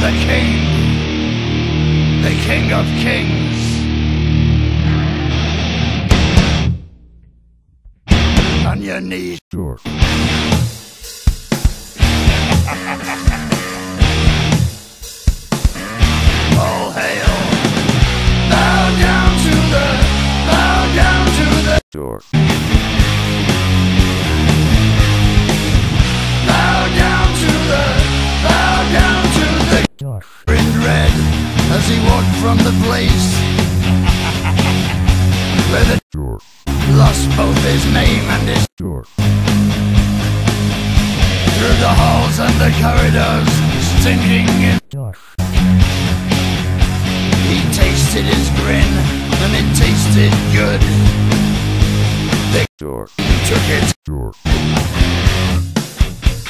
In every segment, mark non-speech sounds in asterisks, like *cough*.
the king, the king of kings. On your knees. Sure. *laughs* All hail. Bow down to the, bow down to the, Sure. From the place where the Sure. lost both his name and his Sure. through the halls and the corridors, stinking in. Sure. He tasted his grin, and it tasted good. They Sure. took it, Sure.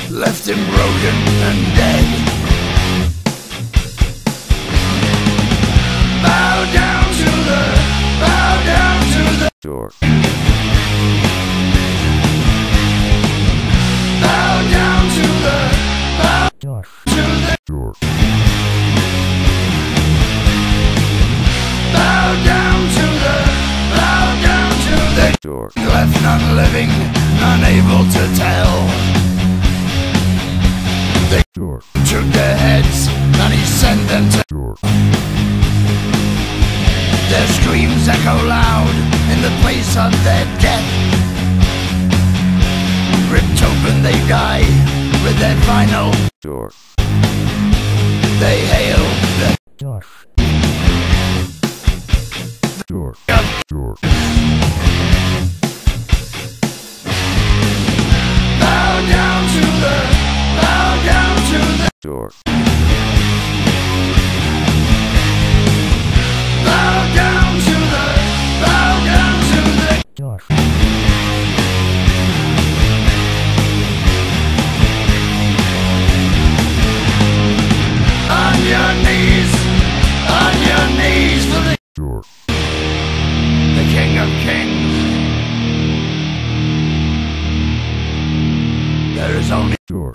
left him broken and Sure. bow down to the, bow Sure. to the, Sure. bow down to the, bow down to the. Sure. Left none living, unable to tell. They Sure. took their heads, and he sent them to. Sure. Their screams echo loud the place of their death. Ripped open, they die with their final. Sure. They hail the Sure. Sure. God. Sure. Bow down to the, bow down to the, Sure. only sure.